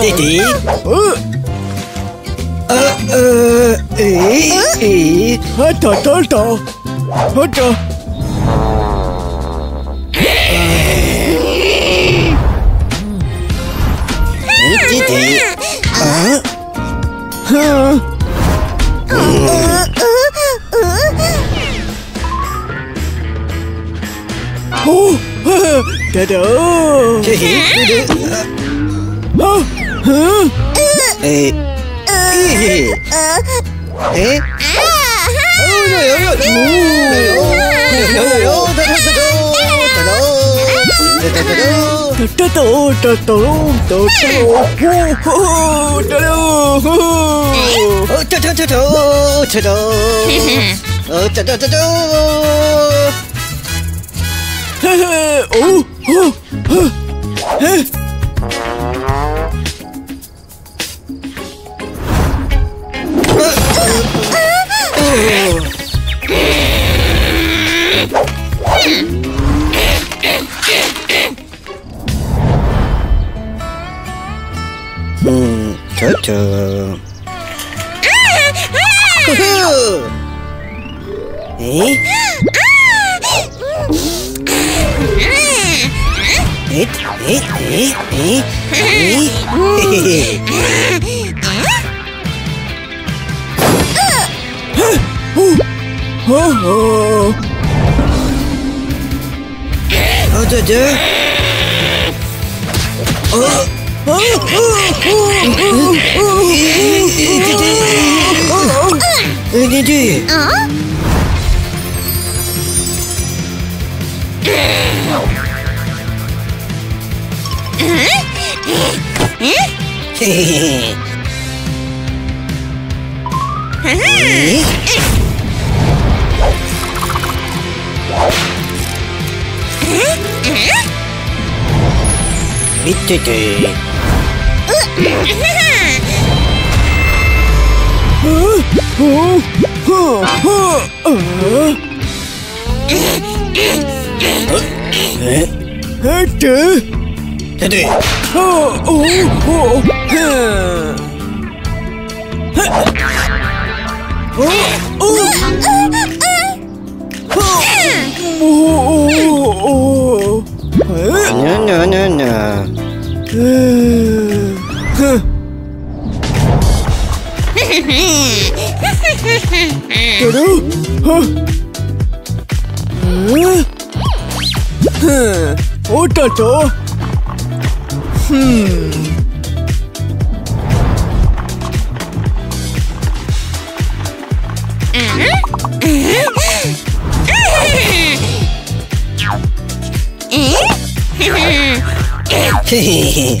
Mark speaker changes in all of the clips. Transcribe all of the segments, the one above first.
Speaker 1: Titik.
Speaker 2: Eh, eh,
Speaker 3: hata tolta. Hata.
Speaker 2: Titik.
Speaker 1: Hả?
Speaker 3: Hả? Ô, Đa đa.
Speaker 2: Ê.
Speaker 1: Ê.
Speaker 2: Ê. Ôi
Speaker 3: trời ơi. Trời ơi. Ồ,
Speaker 2: Та-та. Э? 어디 지? 미트들
Speaker 3: 하트
Speaker 2: 哎对。哦
Speaker 3: 哦哦，哼，哼，哦哦，哦，哦哦哦 哦，哎，
Speaker 2: 哪哪哪哪，
Speaker 3: 哼，哼，嘿
Speaker 1: 嘿嘿，嘿嘿嘿，
Speaker 3: 咋了？哼，嗯，哼，我找着。Hmm.
Speaker 2: Hehehehe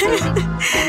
Speaker 1: 嘿 嘿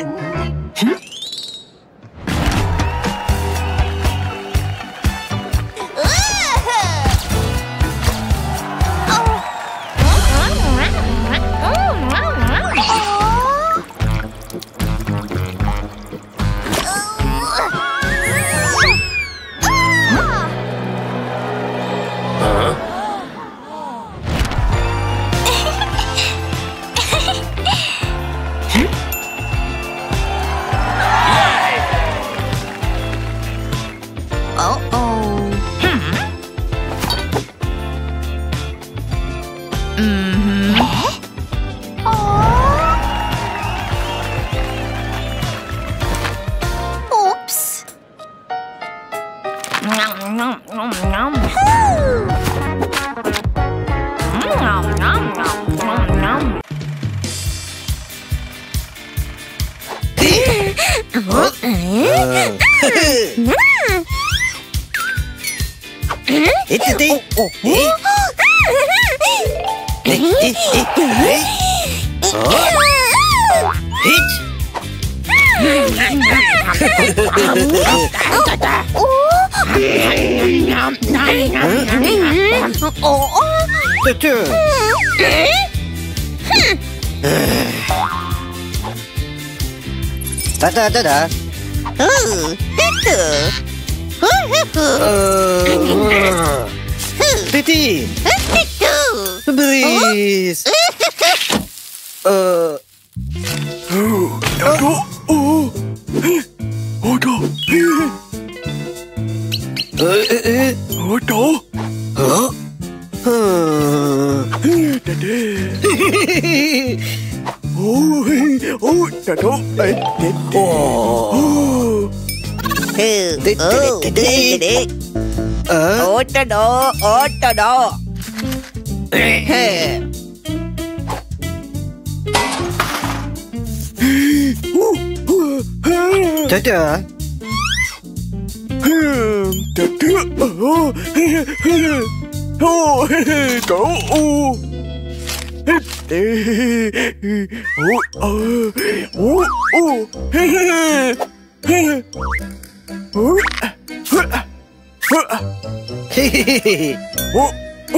Speaker 2: 嘿嘿，
Speaker 3: 哦，哦，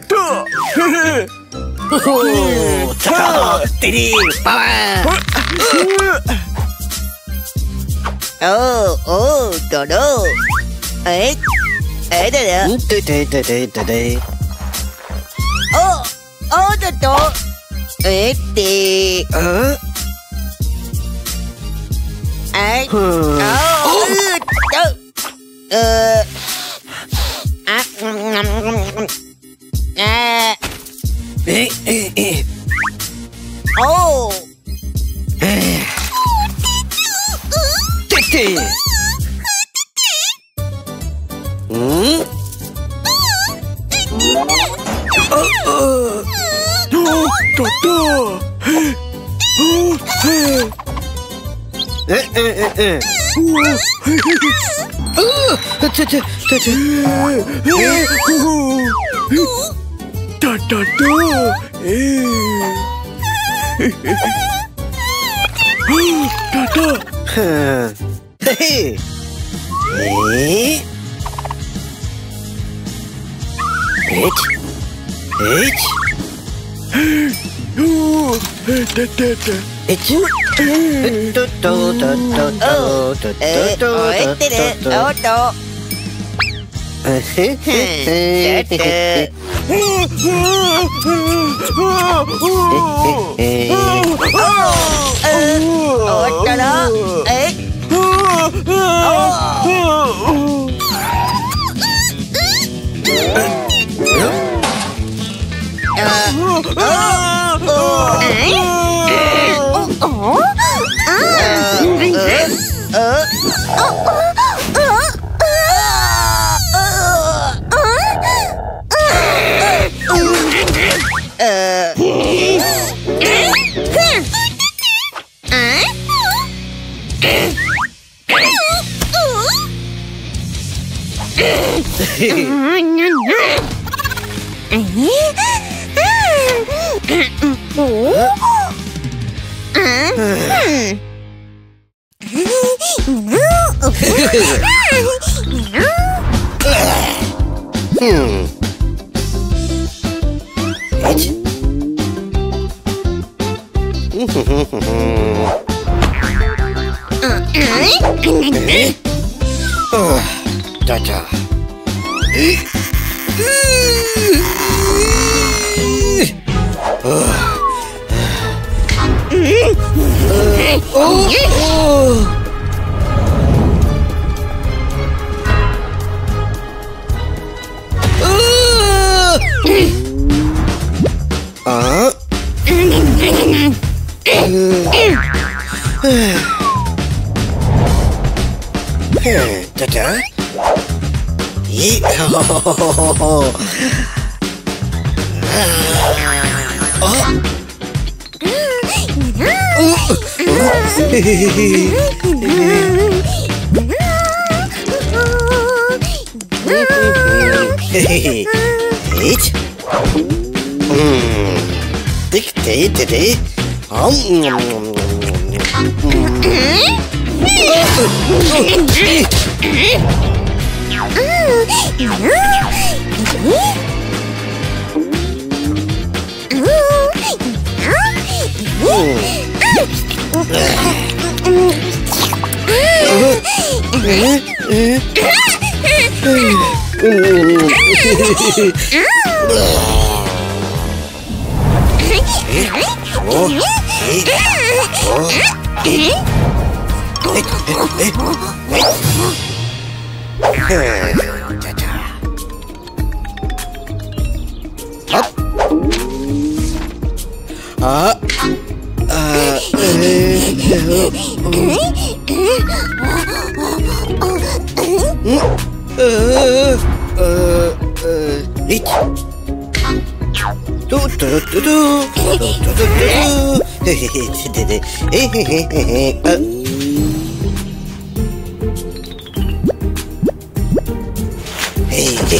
Speaker 3: 特特，嘿嘿，
Speaker 2: 哦，特特，弟弟，爸爸，
Speaker 1: 哦哦，豆豆，哎，哎，等了，
Speaker 2: 对对对对对对，
Speaker 1: 哦哦，豆豆，哎，对，
Speaker 2: 嗯。
Speaker 3: だだだええだだ
Speaker 2: へえええ
Speaker 3: えおえだだっ
Speaker 2: とっとっとっとっとっとっとっ
Speaker 1: と
Speaker 2: Ôi
Speaker 3: trời đó
Speaker 1: Ê Ờ Ờ Ờ... À?
Speaker 2: Hmm.
Speaker 1: 네?
Speaker 2: 어, 자자. 어, 어. 아? Chờ chờ Ý Hít. Tích tí tí tí. Hổng Hổng
Speaker 1: Oh.
Speaker 2: 嘿嘿嘿嘿嘿，呃。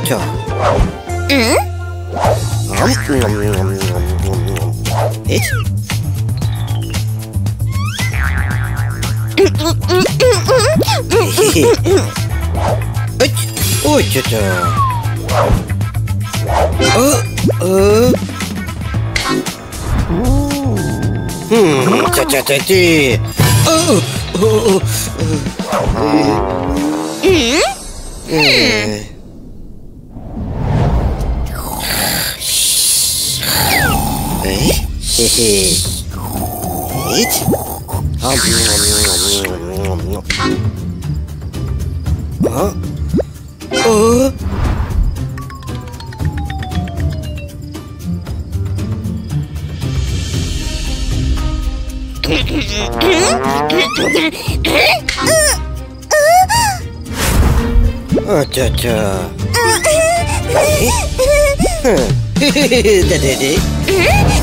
Speaker 2: 그렇죠.
Speaker 1: 응?
Speaker 2: 에잇? 으잇, 어쩌죠. 어, 어. 음, 짜짜짜지. 어, 어, 어, 어.
Speaker 1: 음?
Speaker 2: 음. Huh? Uh? Acha-cha. Huh. Hehehe, daddy.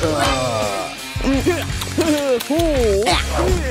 Speaker 2: 这一跃
Speaker 3: 嘿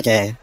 Speaker 2: 对，对。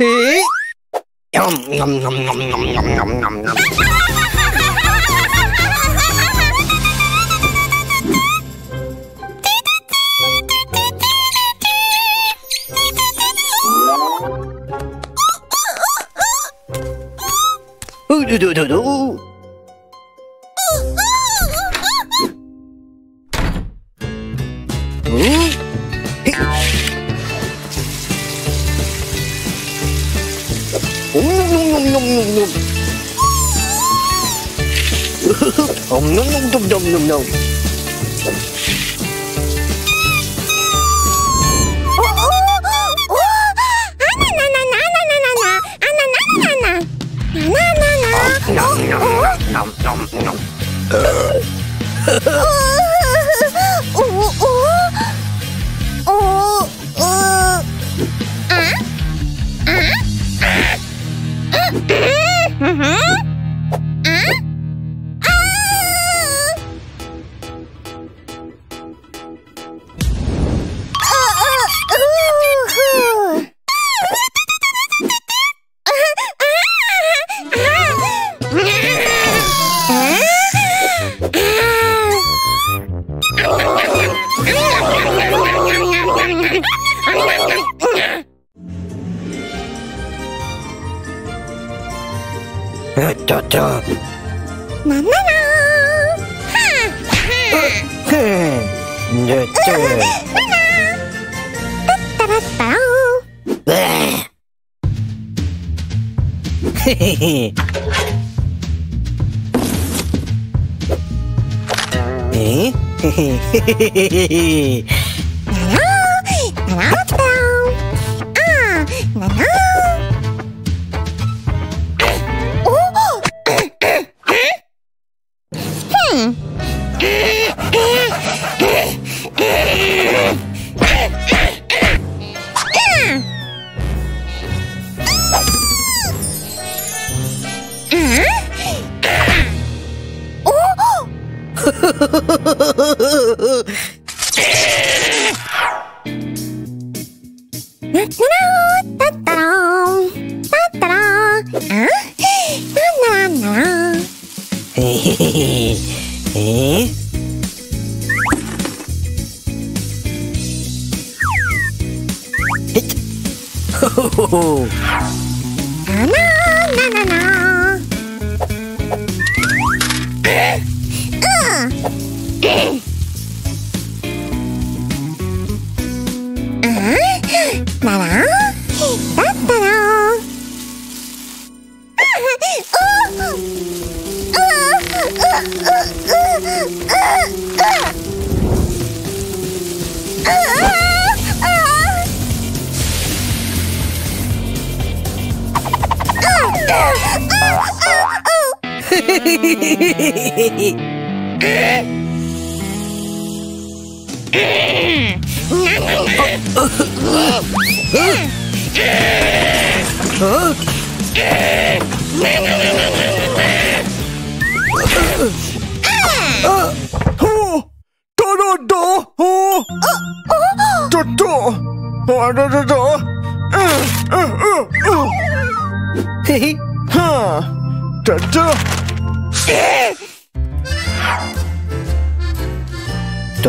Speaker 2: Hí Nhầm nhầm nhầm nhầm nhầm nhầm nhầm nhầm nhầm Ooh, ooh, ooh, ooh, ooh. ông nung nung tung tung nung nung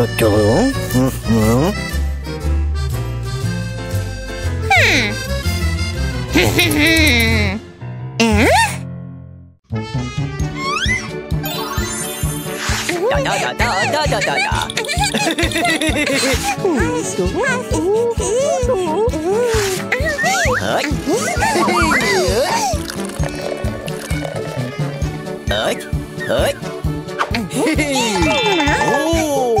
Speaker 2: Toto. hmm
Speaker 1: Hmm. eh? Da da
Speaker 4: da da da da da. Hỡi. Hỡi.
Speaker 1: Hỡi.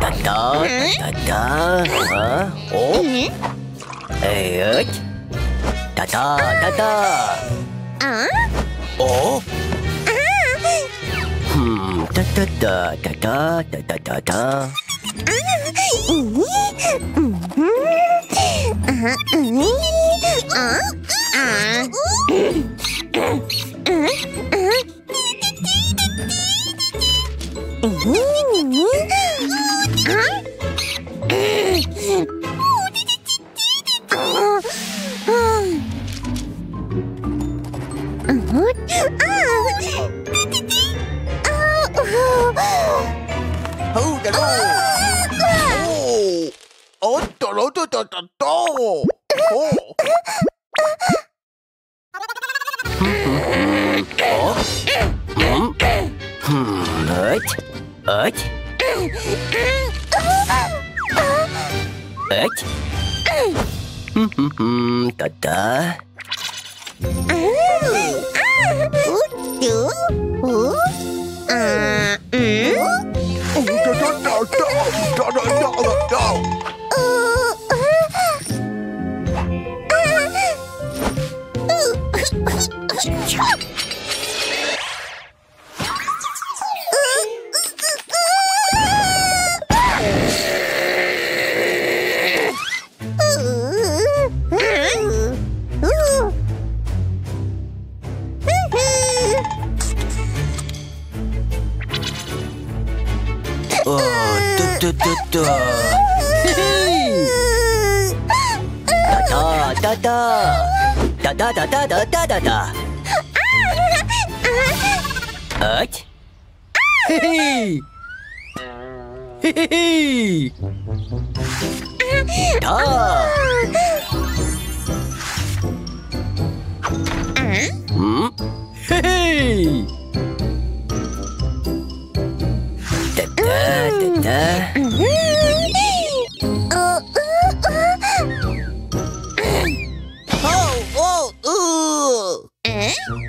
Speaker 4: Та-та, та-та, а? О? Эй, Та-та, та-та.
Speaker 1: А?
Speaker 4: О? Хм, та-та-та, та-та, та-та-та-та.
Speaker 1: А? А? А?
Speaker 3: とととと
Speaker 4: Ếch Ếch Ếch Tớ tớ Trời
Speaker 1: ơi, trời
Speaker 3: ơi,
Speaker 1: trời ơi, trời
Speaker 3: ơi
Speaker 4: たたた Да-да-да-да-да-да-да! Ать! Хе-хей! Хе-хей! Да! Хе-хей! Да-да-да-да!
Speaker 1: Huh?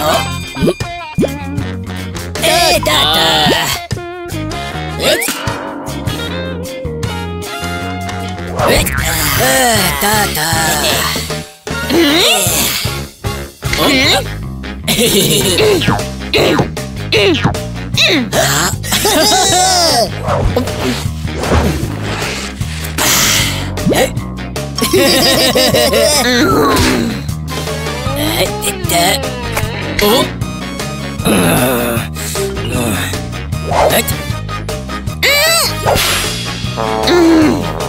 Speaker 4: 어? 에따따 ta ta
Speaker 1: Oh.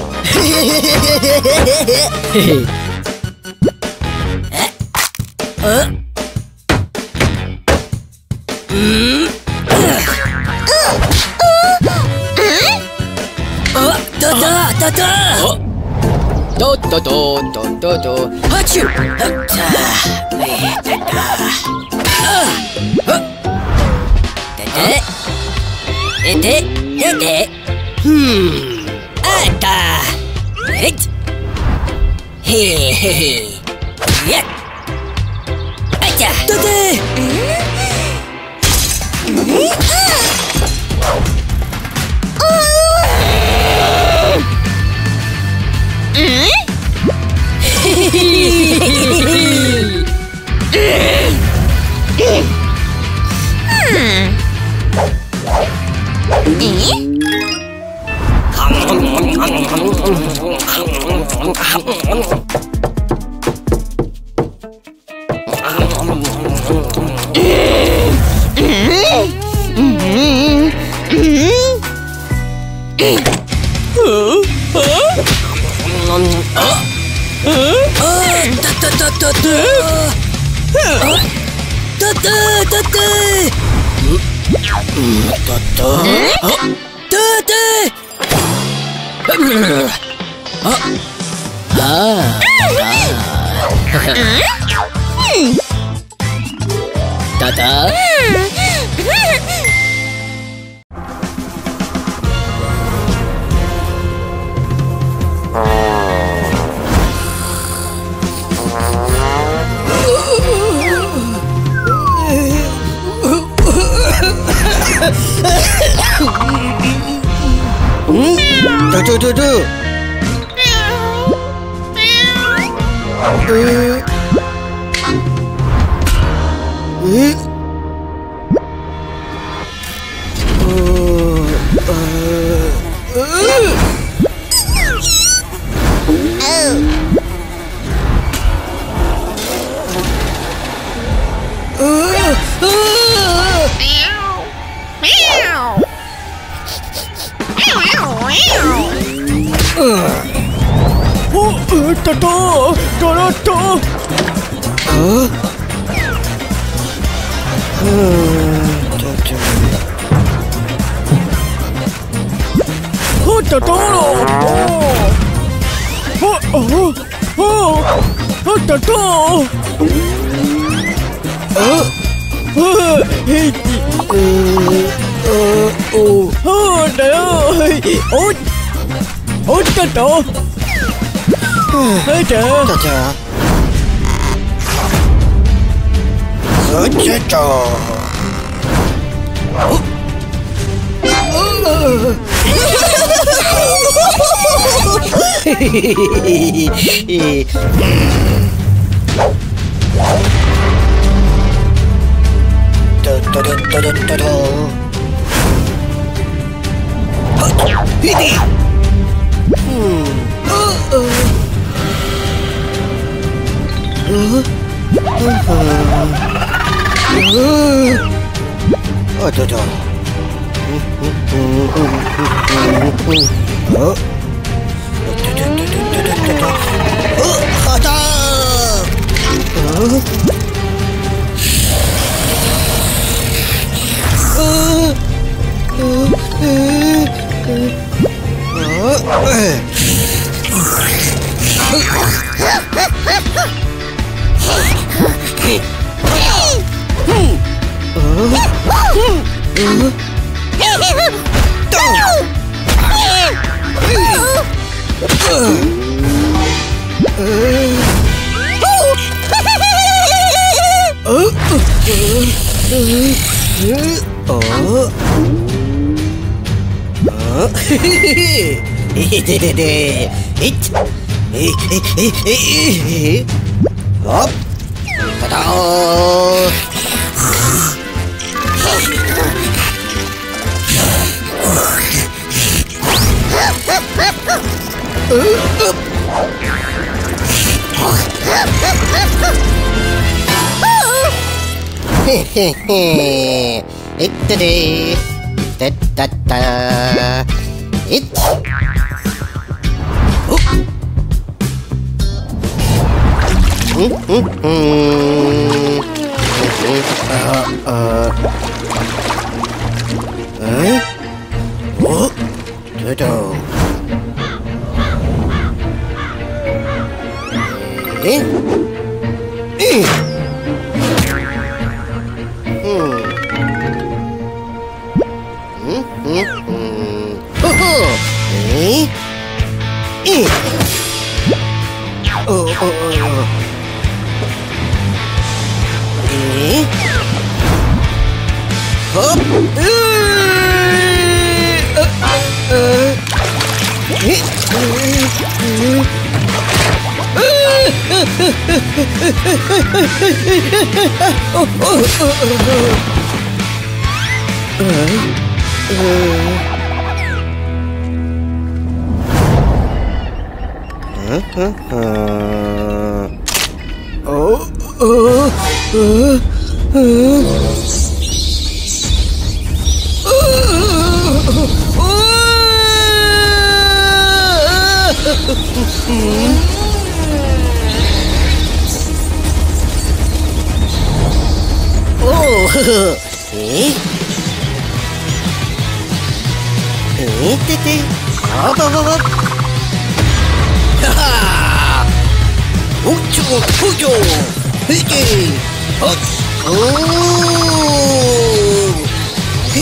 Speaker 4: Hmm. Ata. Het He he he Yak Acha Tete
Speaker 1: Ta ta
Speaker 4: 따따따따 어? 아. 아. 따다.
Speaker 2: 음. 嘟嘟嘟嘟。喵喵。
Speaker 3: Tờ tờ tờ tờ Hít đi
Speaker 2: Hmm. Ờ, ờ. Ờ. Ôi
Speaker 3: trời
Speaker 2: trời Ờ. Oh, Uh-huh. Up. Ta-da! it da day da da da it mm -hmm.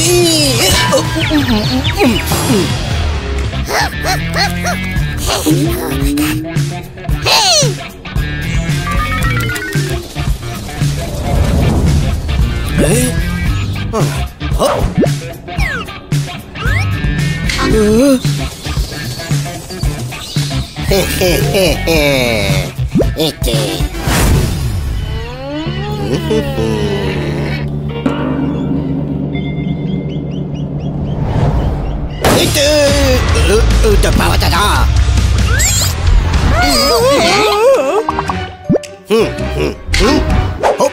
Speaker 2: Hee. Eh, 歌パワだ。なうん。うん。うん。ほっ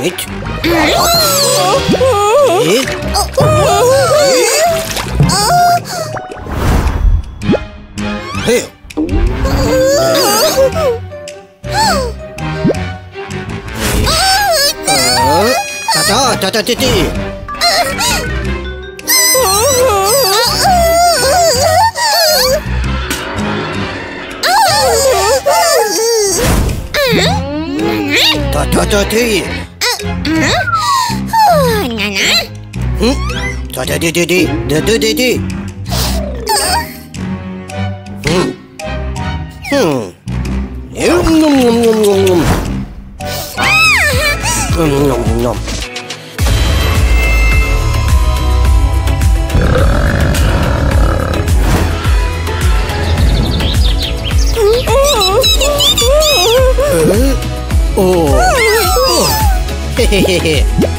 Speaker 2: えっ
Speaker 1: え
Speaker 2: っえったたたたてて Tuan Tri.
Speaker 1: Eh, hmm? Huh? Nana?
Speaker 2: Hmm? Tuan Tri, Tri, Tri. Tuan Yeah. here.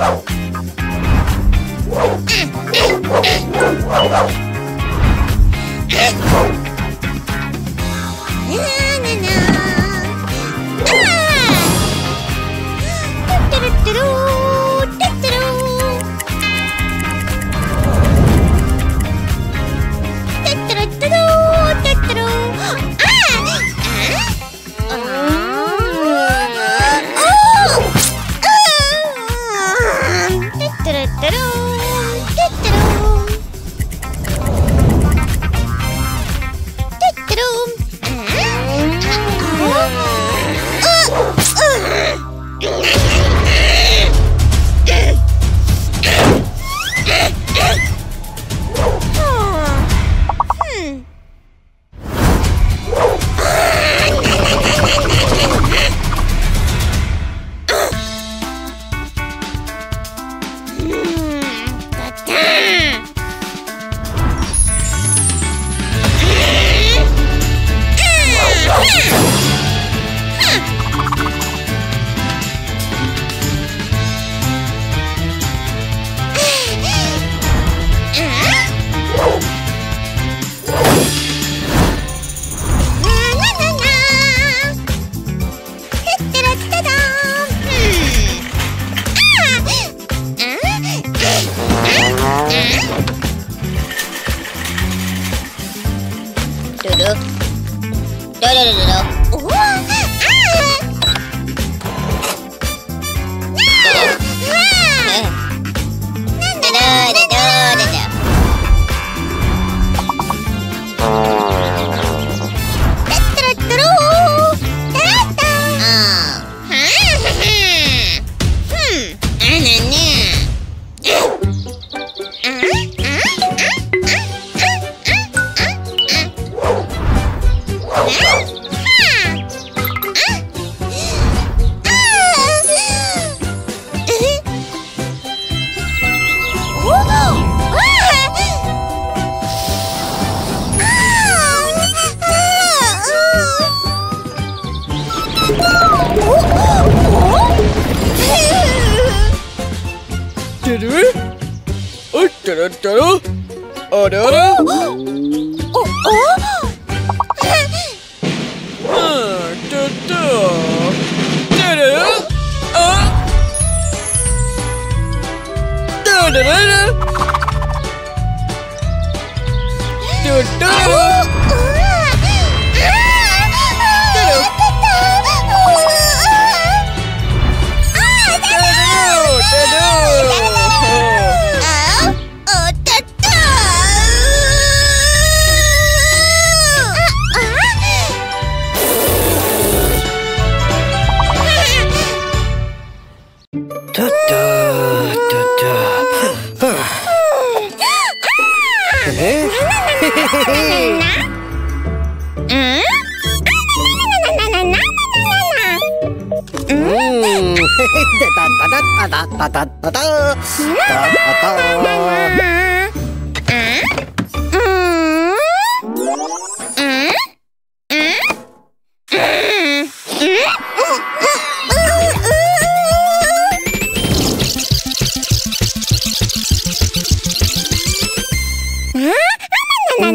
Speaker 1: Oh!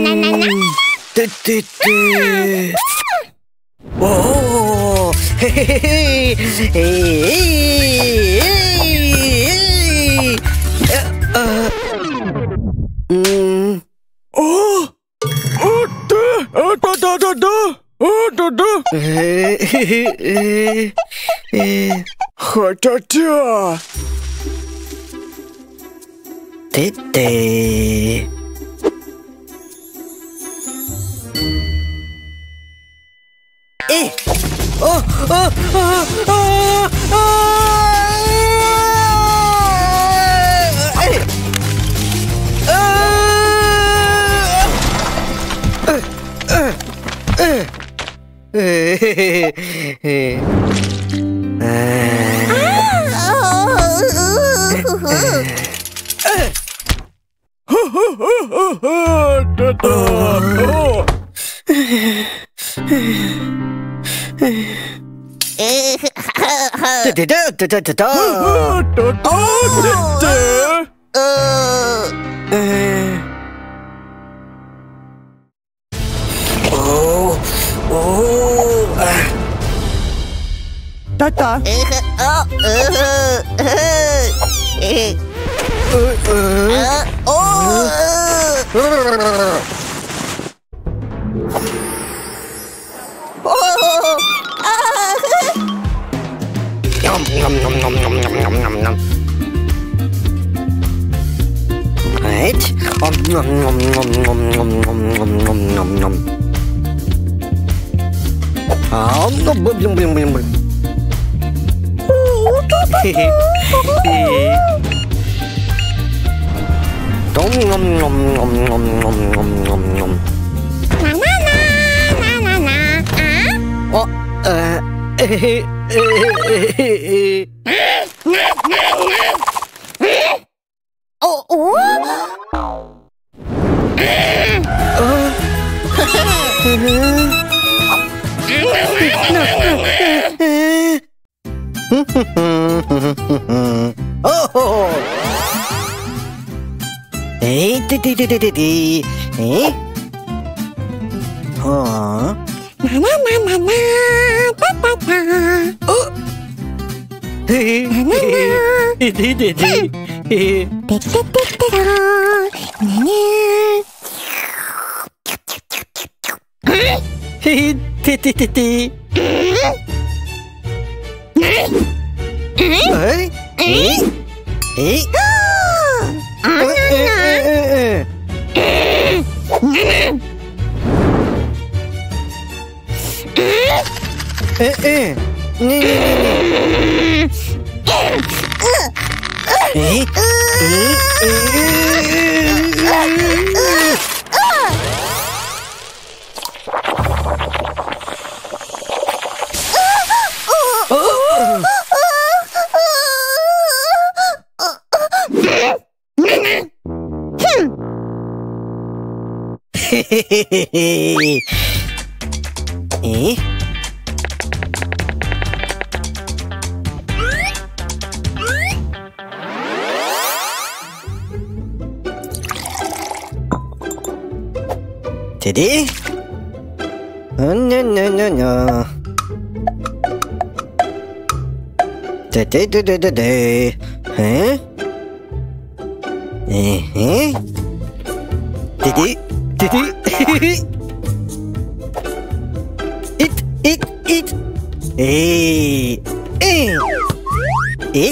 Speaker 1: На-на-на-на-на!
Speaker 2: Ты-ты-ты! О!
Speaker 3: О! О, да! О, да, да, да, да! О, да, да! Хотя-тя!
Speaker 2: Ты-ты! Oh,
Speaker 3: Tata.
Speaker 1: Oh. oh, oh.
Speaker 2: Nom, nom, nom, nom, nom, nom, nom, nom, nom. Right. Om, nom, nom, nom, nom, nom, nom, nom, nom, nom, nom. Om, nom, nom, nom, nom, nom, nom. Nom, nom, nom, nom, nom, nom, nom, nom, nom. Ờ,
Speaker 1: ờ, ê, ê, ê, ê, ê.
Speaker 2: Oh! 诶嘿嘿嘿嘿
Speaker 1: 哦哦
Speaker 2: 哦哦对对对对对对哦
Speaker 1: Na na na na na ta ta ta.
Speaker 2: Ơ. Na na na. Đi đi đi đi. Tê
Speaker 1: tê tê tê da. Nè nè.
Speaker 2: Hê tê tê tê tê. Ấy. Ấy. Ấy.
Speaker 1: Na na
Speaker 2: na. Na na. 嗯嗯嗯嗯嗯
Speaker 1: 嗯
Speaker 2: 嗯嗯嘿嘿嘿嘿嘿。咦弟弟。嗯呐呐呐呐对对对对对对。嗯。嗯哼弟弟弟弟。嘿嘿嘿诶诶诶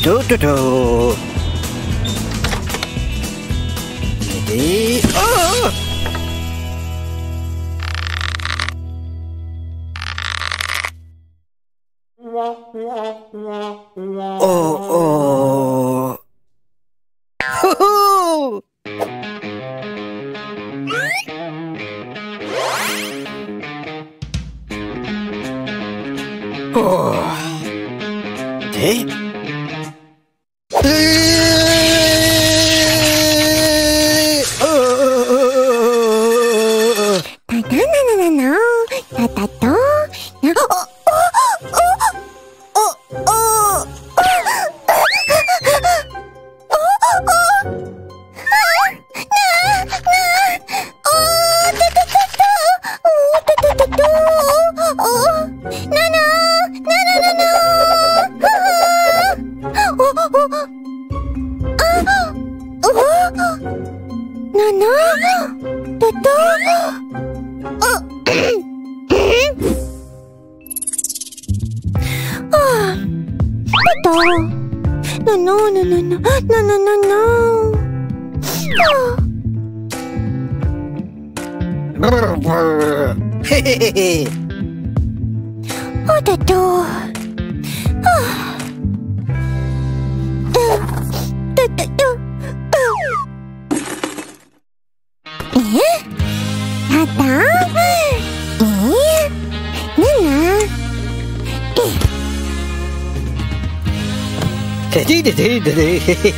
Speaker 2: do do do.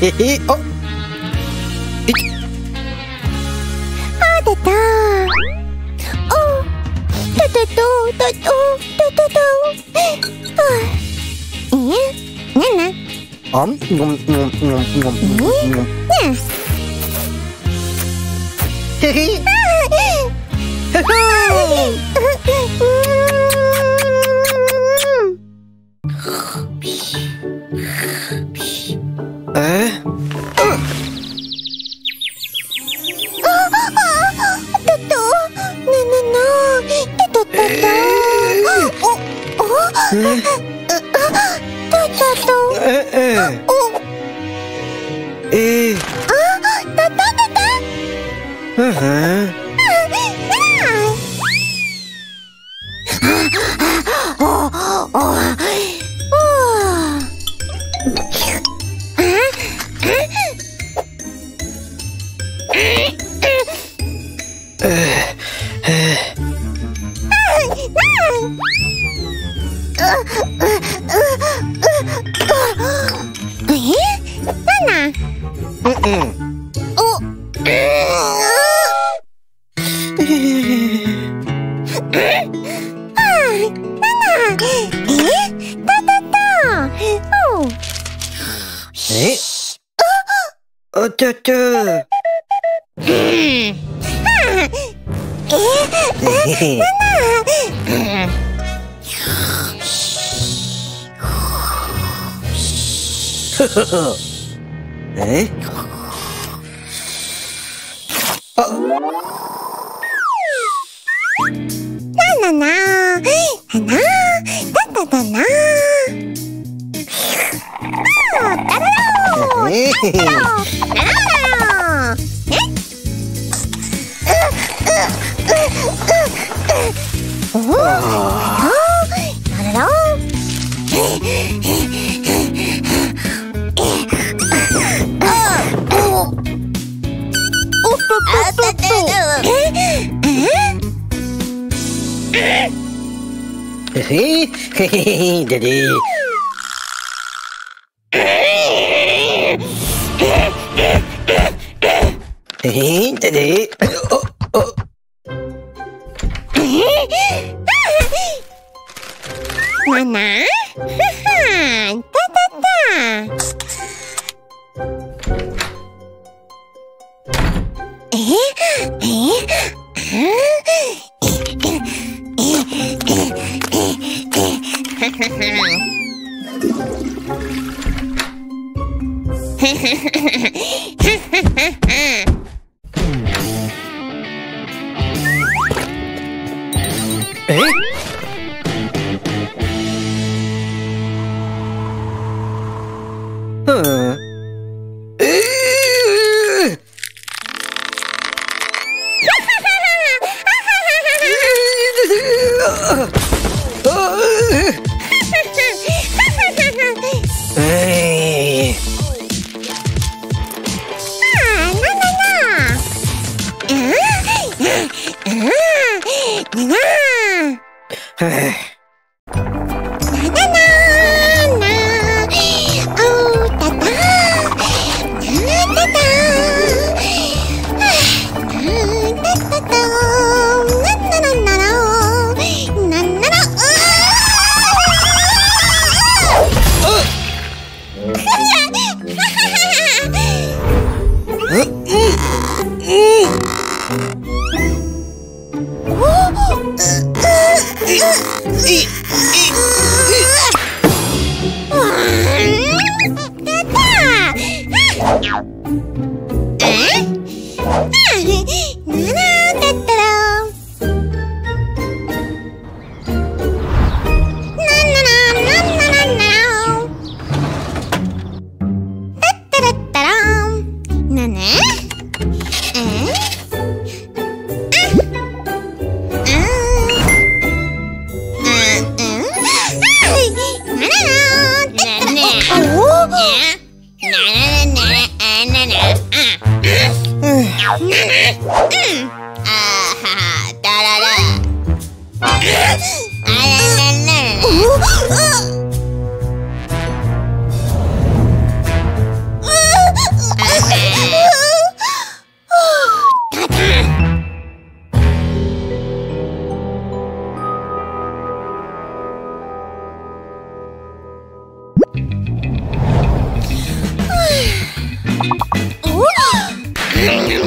Speaker 2: oh. え？dedi.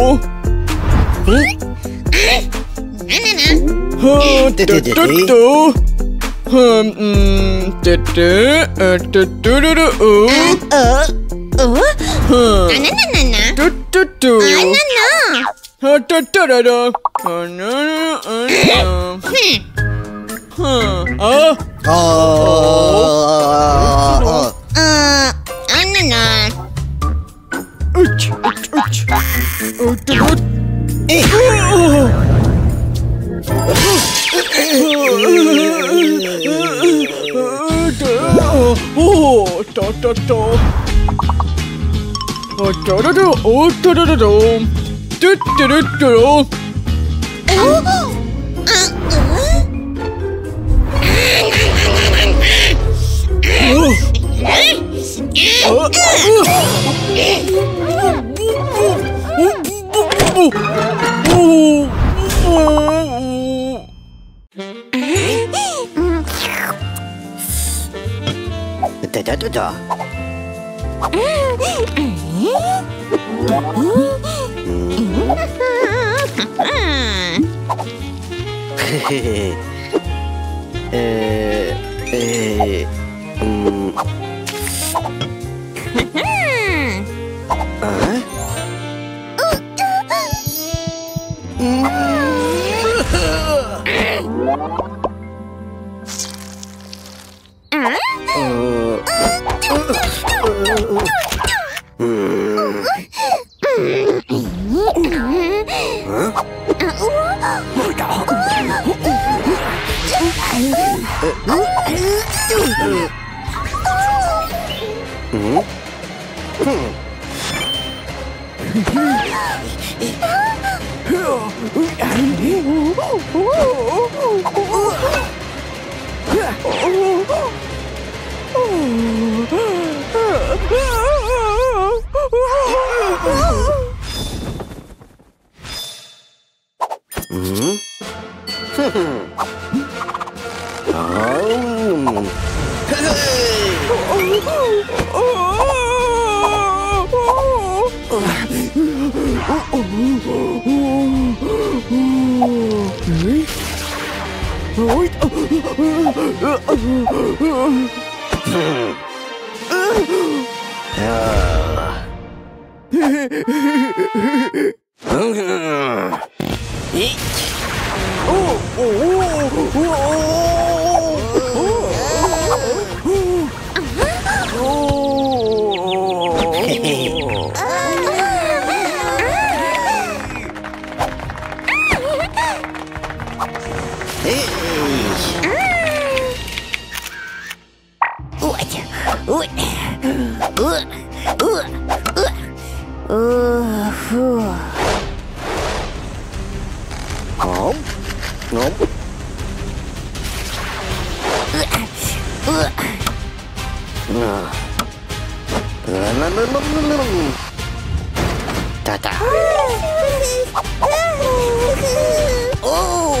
Speaker 3: No.
Speaker 2: Huh?
Speaker 3: Oh, do do do do. Do do do do.
Speaker 2: Mm-hmm.
Speaker 3: Oh! oh, oh, oh
Speaker 1: Oh!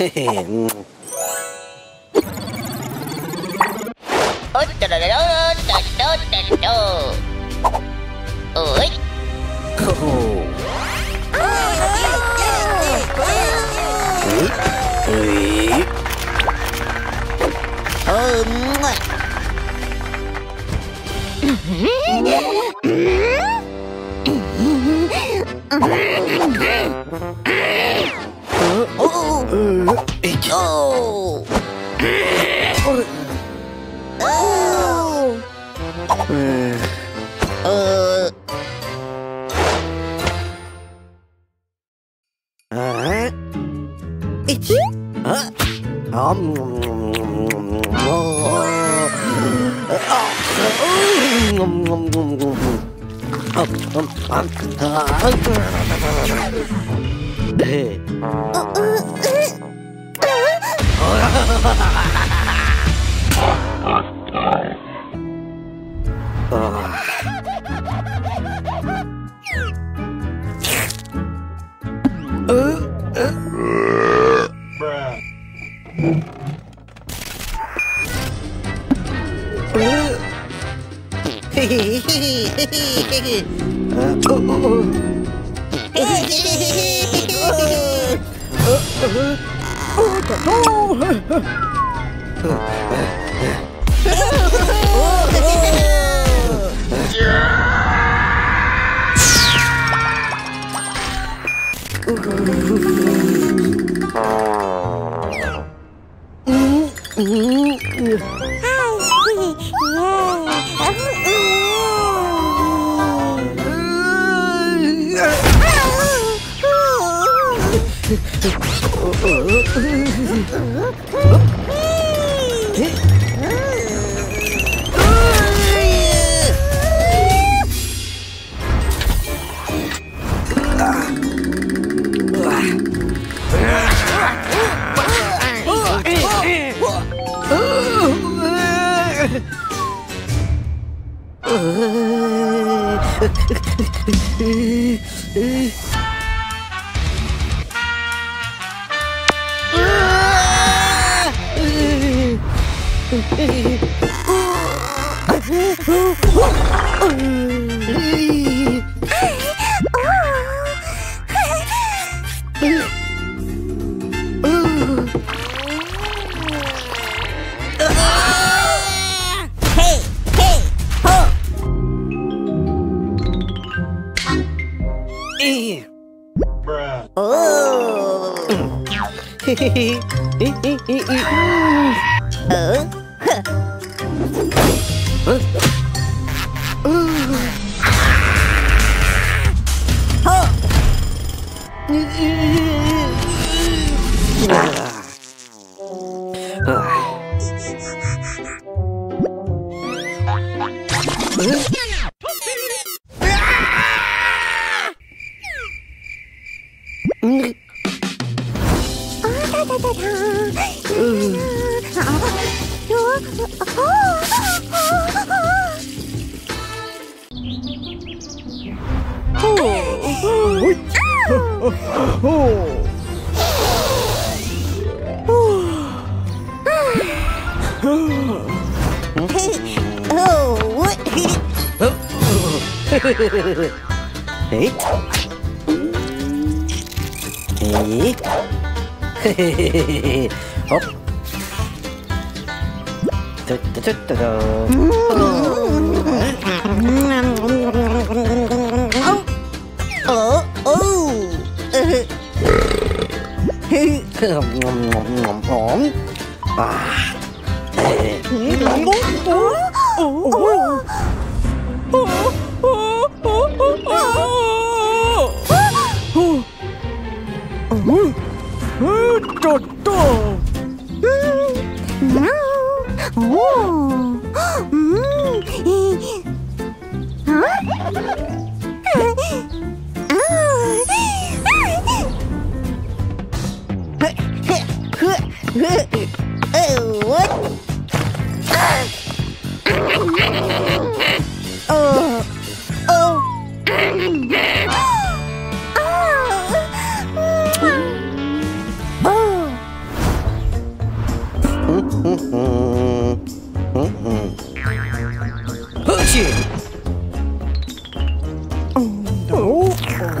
Speaker 2: 嘿嘿嗯。Mm-hmm. 으, 으, 으,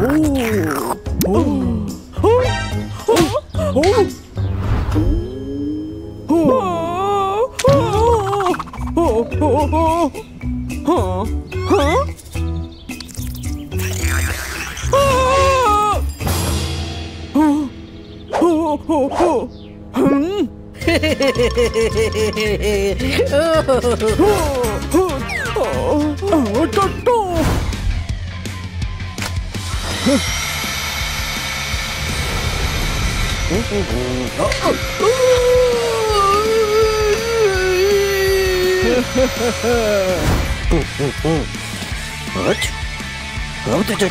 Speaker 3: Ууу!
Speaker 2: Ha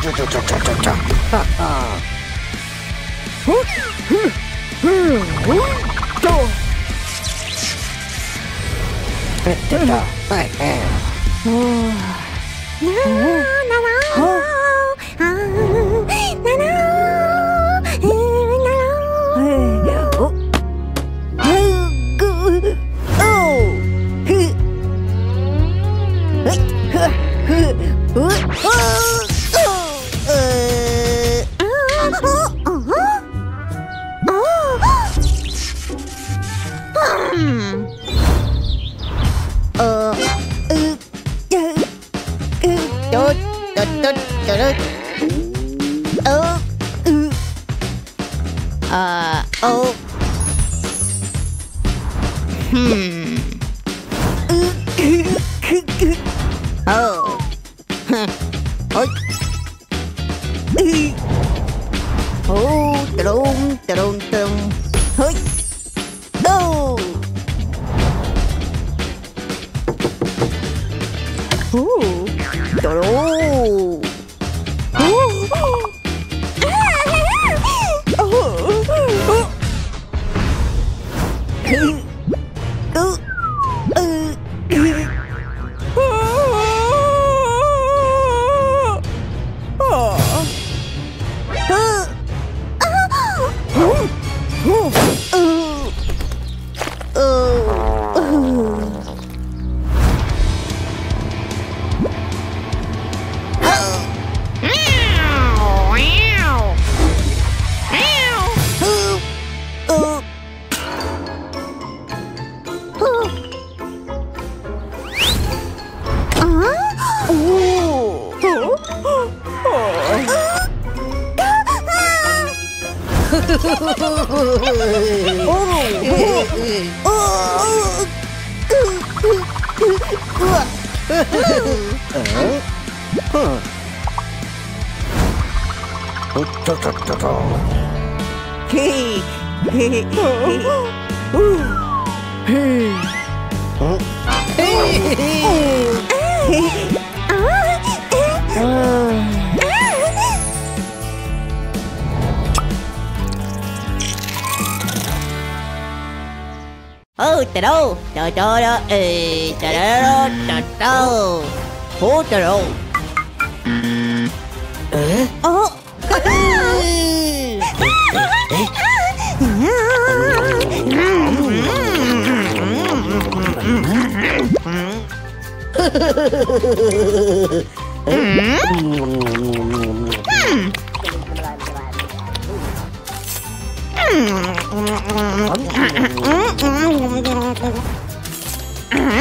Speaker 2: Go!
Speaker 1: Ê, trời đất trời đất Hố trời đất
Speaker 2: Ê?
Speaker 1: Ồ Mm-hmm. Huh?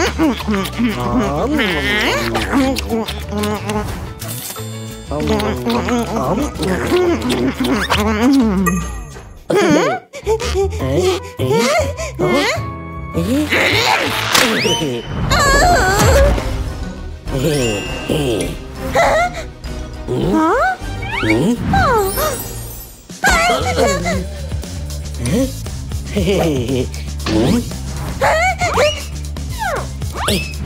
Speaker 2: Oh.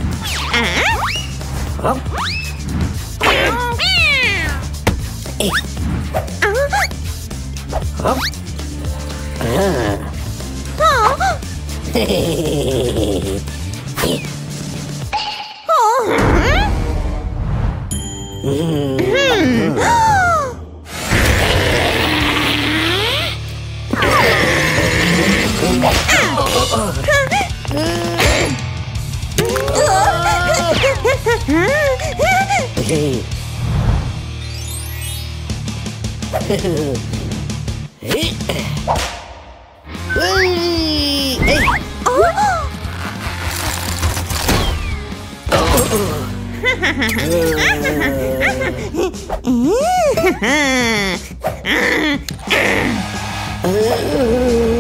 Speaker 2: Oh!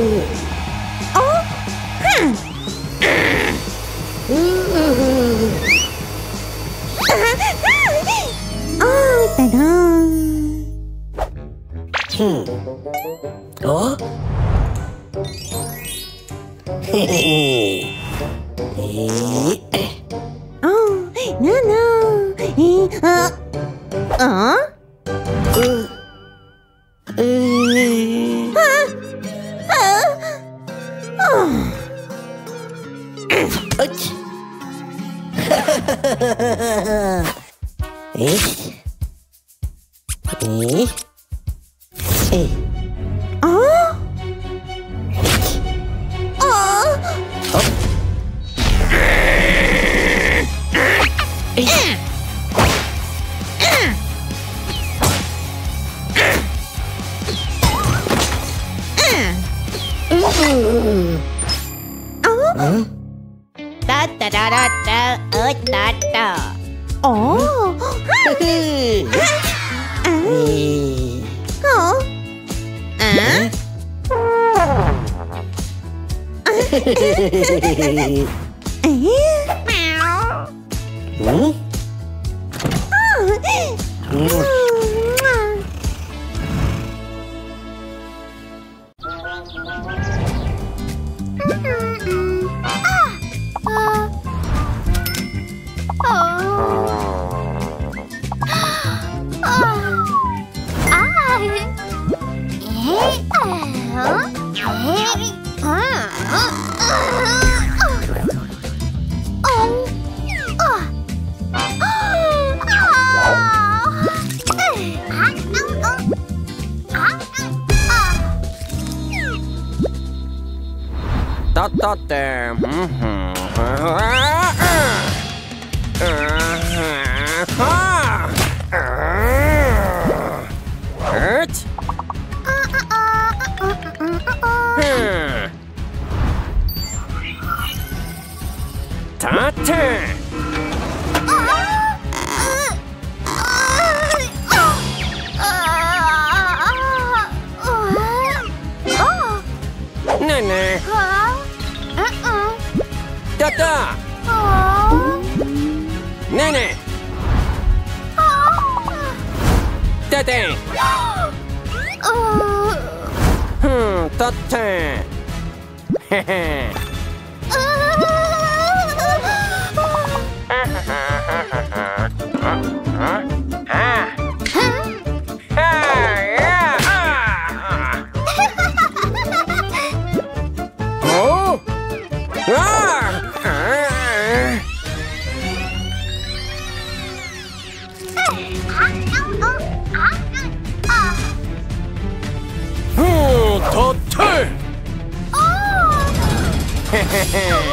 Speaker 2: よ。へへへ。えー
Speaker 4: た。ねえねえ。て。んふんて。んへへ。Yeah.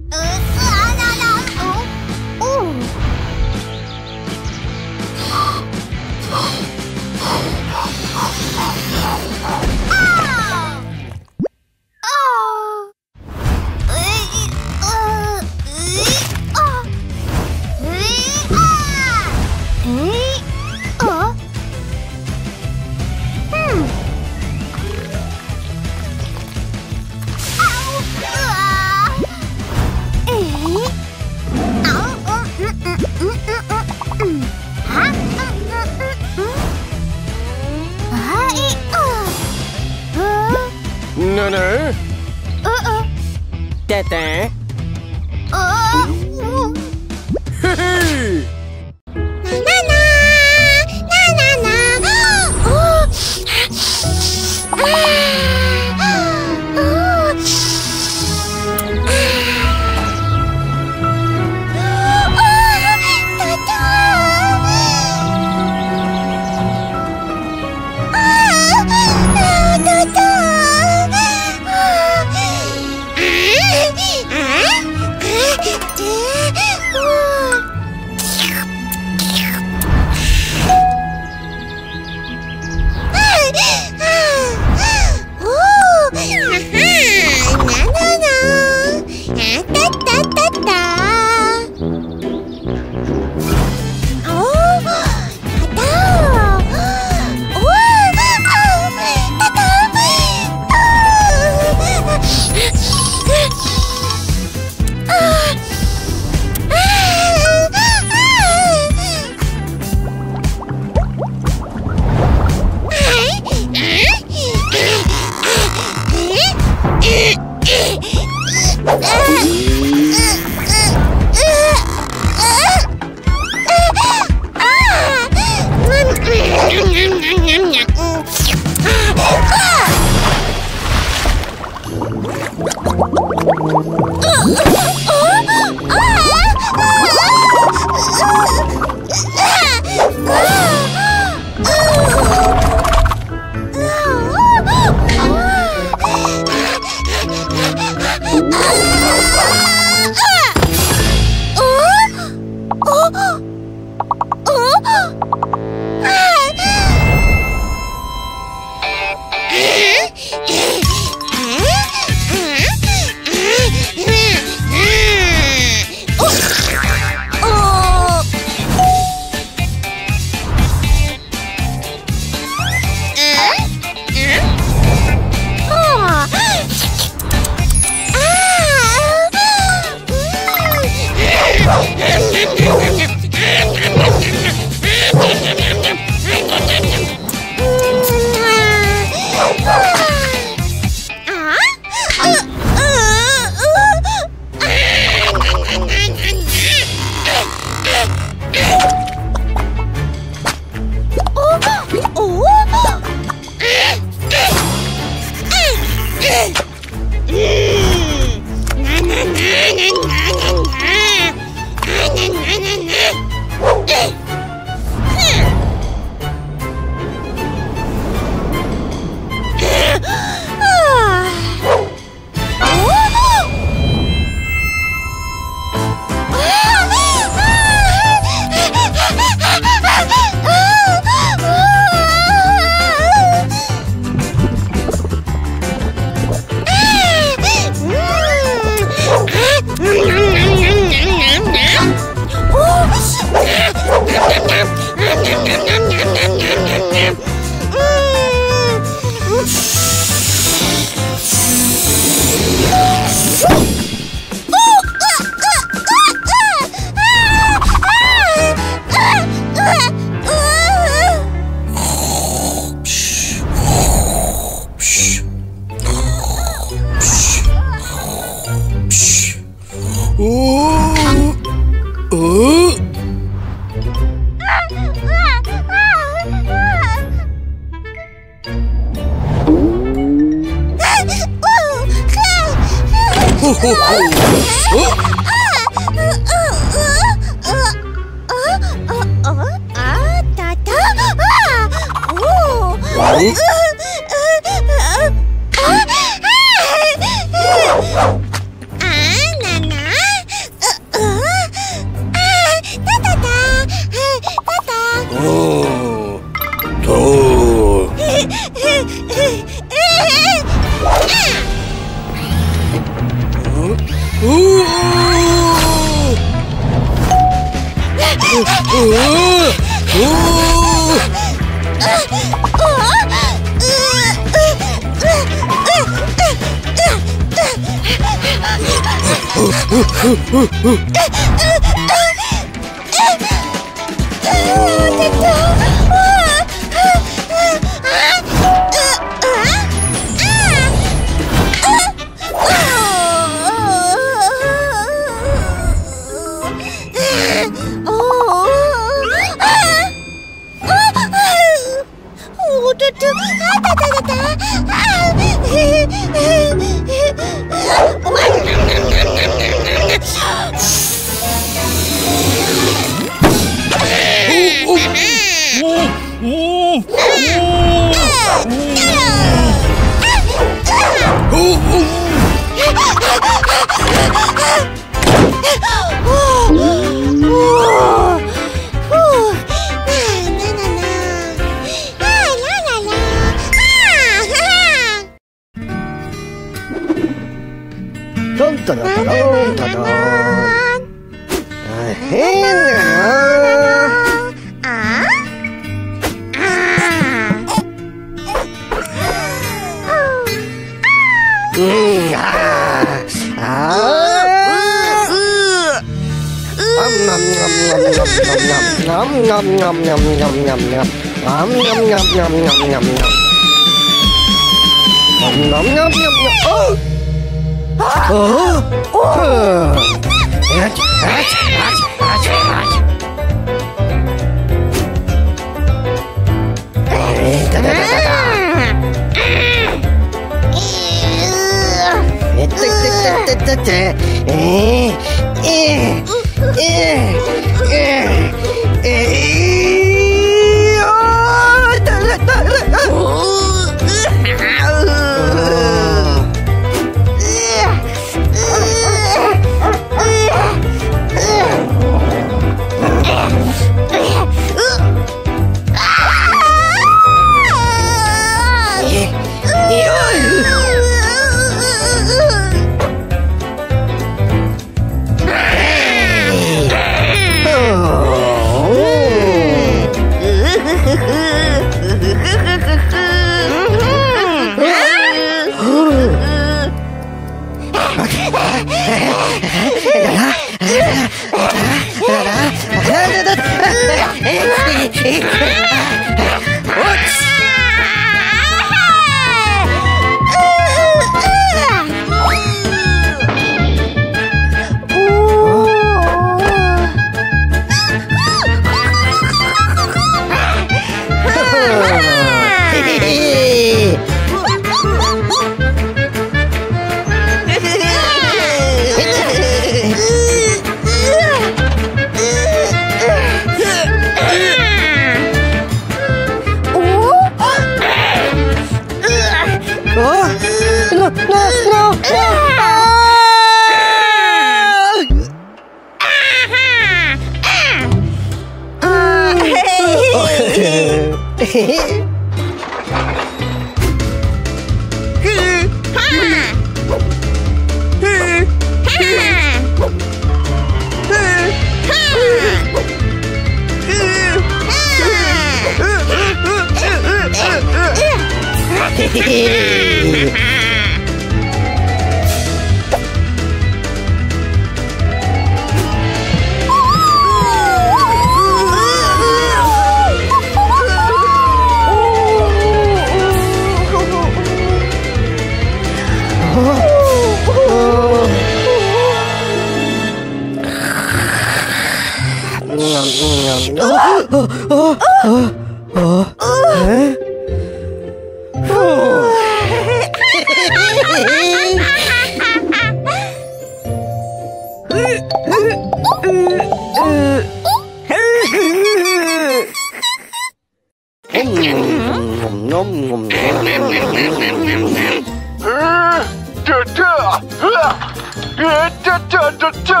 Speaker 3: Cha cha cha cha.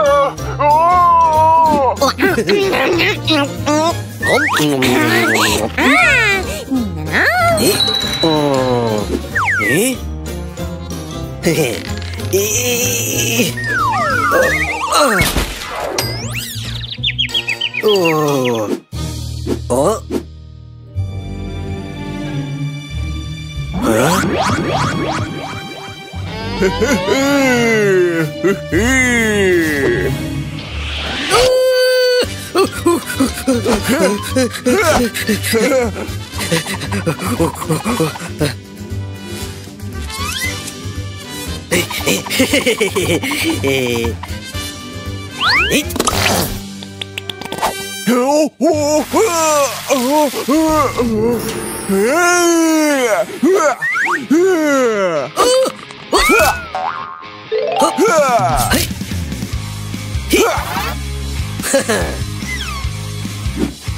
Speaker 3: Oh!
Speaker 2: 啊！
Speaker 1: 你呢？
Speaker 2: 哦？咦？嘿嘿！咦？哦？哦？哦？嘿
Speaker 3: 嘿！嘿！
Speaker 2: Huh.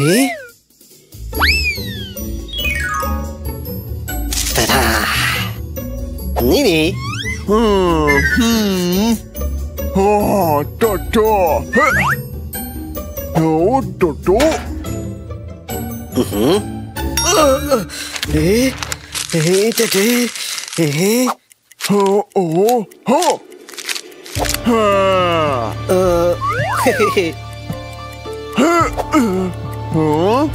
Speaker 2: え？ただ
Speaker 3: んん。あおっとと。ん
Speaker 2: え？え、てえー、
Speaker 3: おはは
Speaker 2: あへへへへ
Speaker 3: Hả?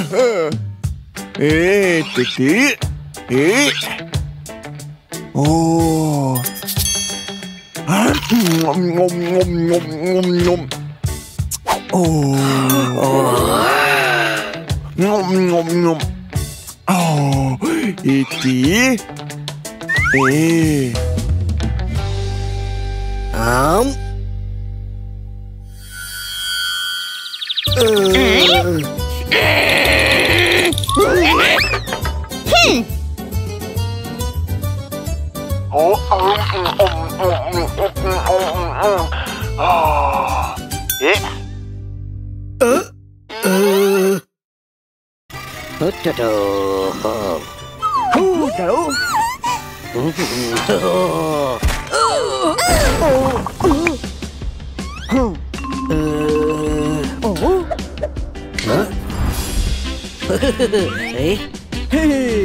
Speaker 3: Huh. 에, 뜨뜨. 에. 오. 아, 옴옴옴옴옴옴. 오. 옴옴옴. 어. 이띠. 에.
Speaker 2: 암. 음. 으. Hm. Hút cho đồ
Speaker 3: Hú đâu
Speaker 2: Hú Hehehe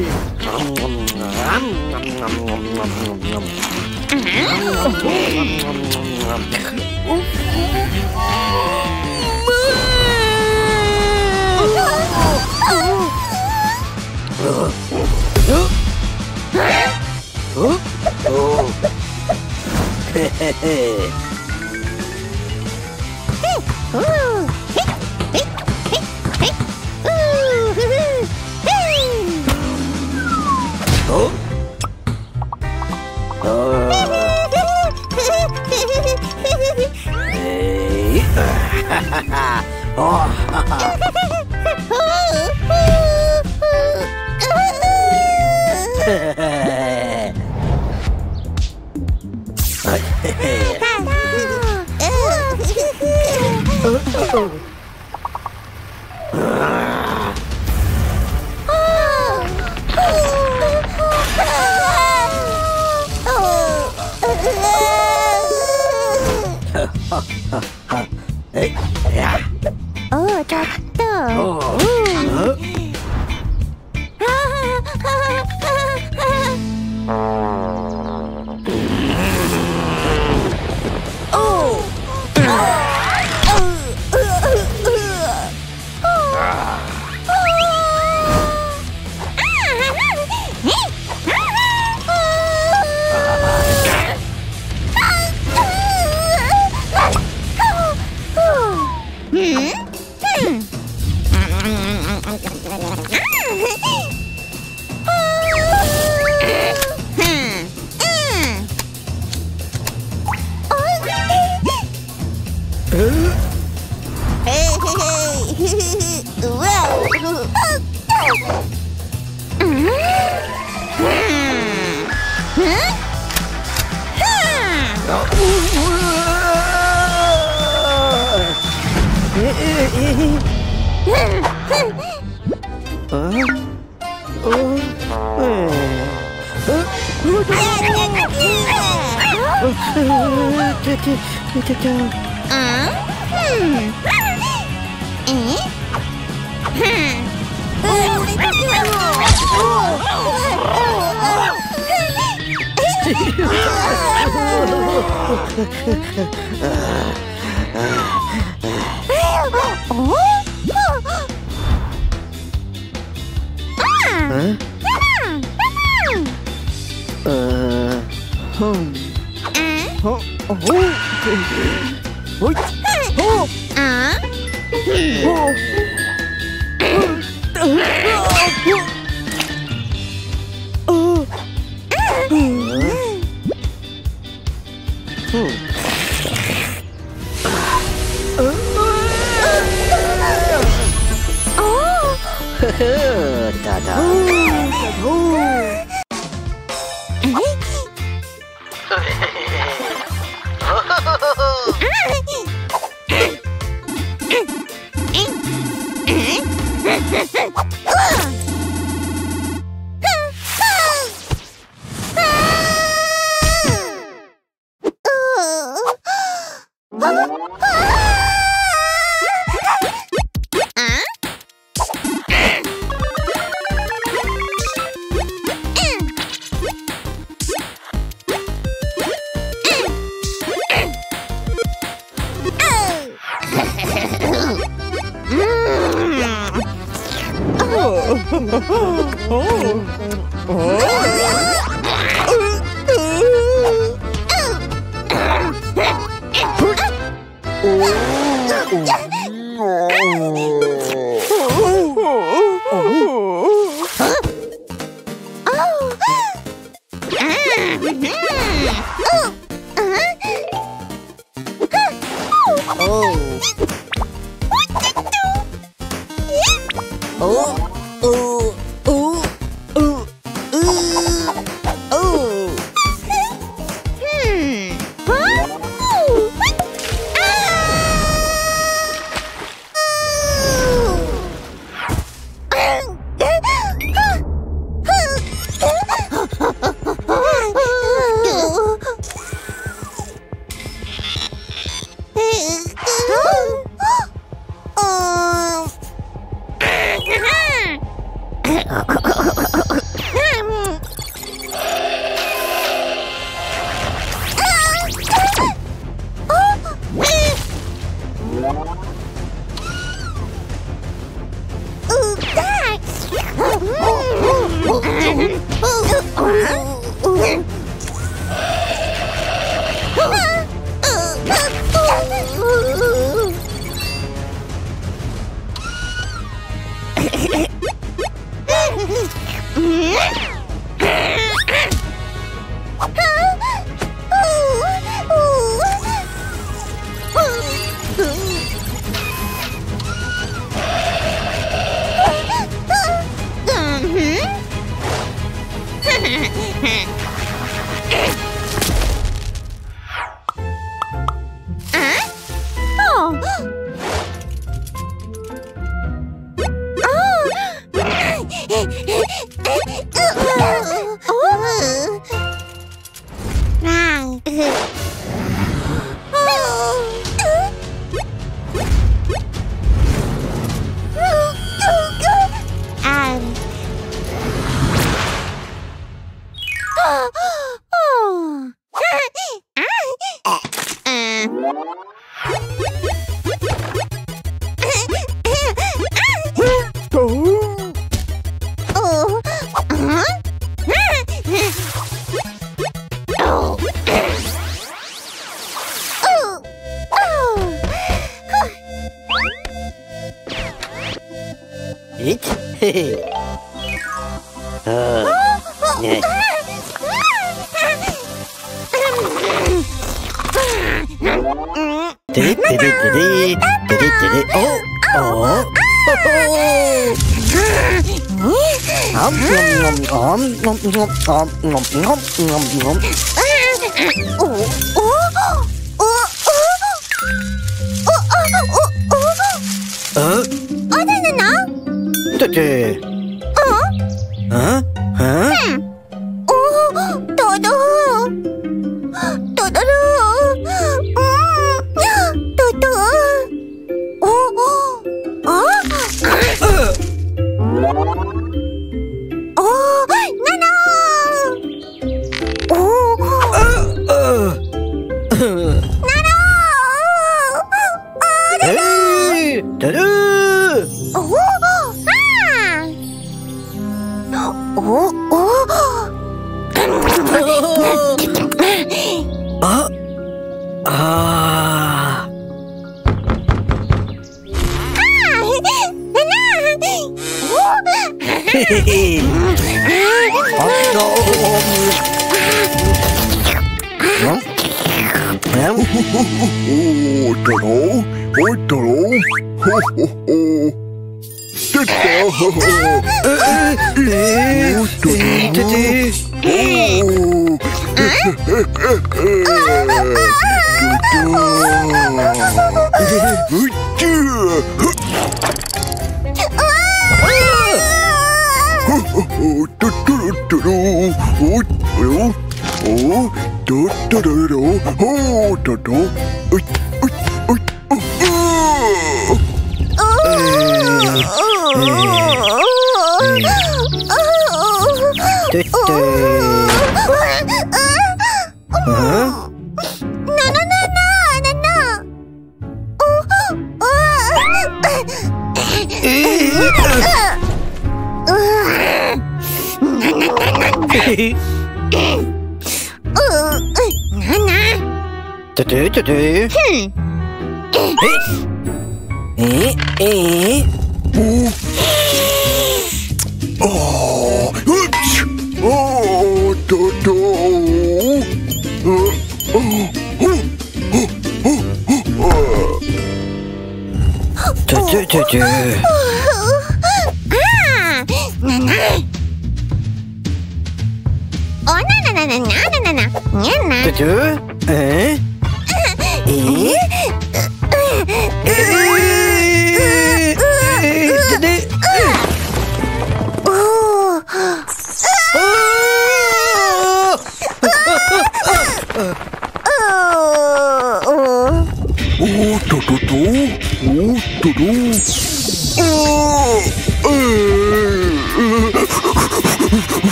Speaker 2: 哦哈哈。